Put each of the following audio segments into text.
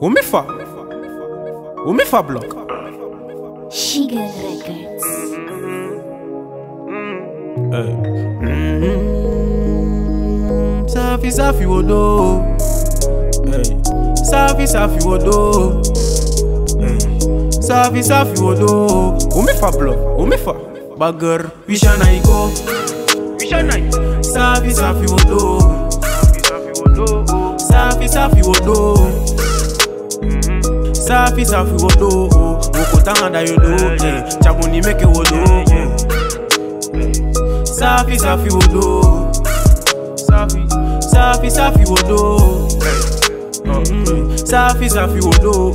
Umifa. Umifa block. Shiga Records. Safi safi wodo. Hey. Safi safi wodo. Hey. Safi safi wodo. Umifa block. Umifa. Bagger. Wishana iko. Safi safi wodo. Safi safi wodo. Safi safi wodo. Wokotanga yodo. Hey. Chabuni meke wodo. Safi safi wodo. Safi, safi, safi wodo. Mm, Safi, safi wodo.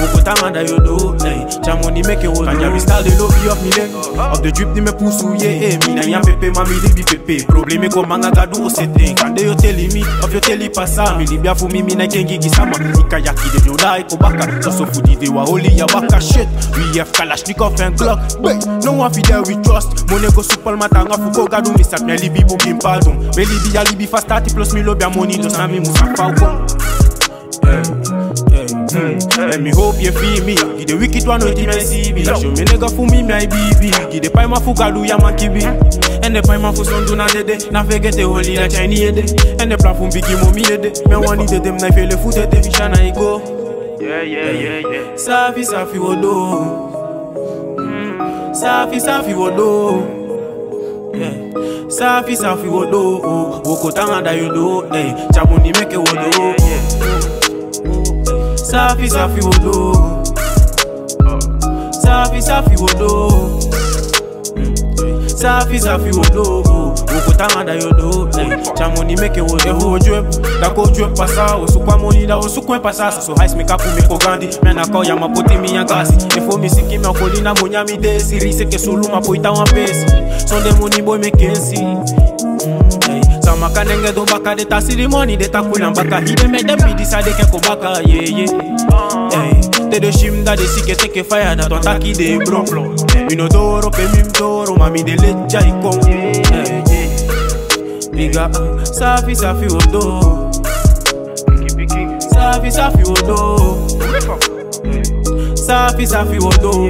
Wokotanga yodo. Hey, chamoni meke wodo. Kanya mi style de lobby of mi leg. Of the drip di eh. me pusu ye. Eh, mi na yam pepe, mami libi pepe. Probleme ko manga gadu o sete. Kande yo teli mi, of yo teli pasa. Mi libya fu mi, mi na kengi gisama. Ika yaki de yoda eko baka. So so fudi de wa holy ya waka shit. We have Kalashnikov and Glock. No one fi there we trust. Money go super matanga fuko gadu mi sap. Mi libi bu bim pardon. Me libi ya libi fast 30 plus mi lobby money. Dos na mi musa falcon. Oh, Hey. Let me hope you feel me. Give the wicked one no me see me. Show me nigga for me my baby. Give the pie ma fu galu ya man kibi. And the pie ma fu son do na dede. Na forget the holy na Chinese yede. And the platform bigi mo mi yede. Me want need them na feel foot yede. Vi shana i go. Yeah, yeah, yeah, yeah. Safi safi wodo. Mm, Safi safi wodo. Yeah. Safi safi wodo. Wokotanga da yodo. Hey, chabuni meke wodo. Safi safi wodo. Safi safi wodo. Mm. Safi safi wodo. Wokotanga da yodo. Chamoni meke wodo. Ehu ojwe. Dako ojwe pasa. Osukwa moni da osukwe pasa. So heist me kapu me kogandi. Mena ko ya mapote mi ya. Efo mi siki me na monya mi desi. Rise ke sulu ma poita wan. Sonde moni boy me kensi. Hey, Sama kanenge do baka de ta siri money de ta kulan baka Hide me dem bi decide ke ko baka yeah yeah. Hey, te de shim da de sike teke fire da ton taki de bro. Mi no doro pe mim doro mami de leja ikon Hey, eh, Biga safi safi odo. Safi safi odo Safi safi wodo.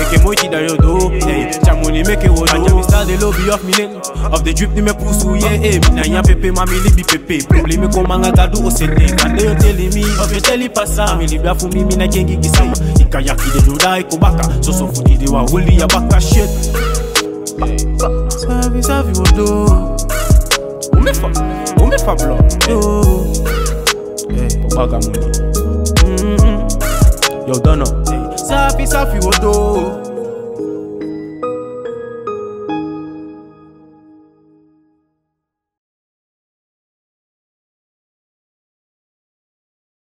Eke moiti da yodo hey, Chamoni meke wodo. Anja mi style de lobby of leg Of the drip di me pusu ye eh. Na yan pepe ma mi libi pepe. Probleme ko manga gadu o sete Kande yo teli mi Of yo teli pasa. Mi libya fu mi mi na kengi gisama Ika yaki de yoda eko baka. So so fudi de wa holi ya baka shit. Safi safi wodo. Umefa Umefa blo Yo Hey, Obaga money Yo, Donna. Safi, safi, wodo.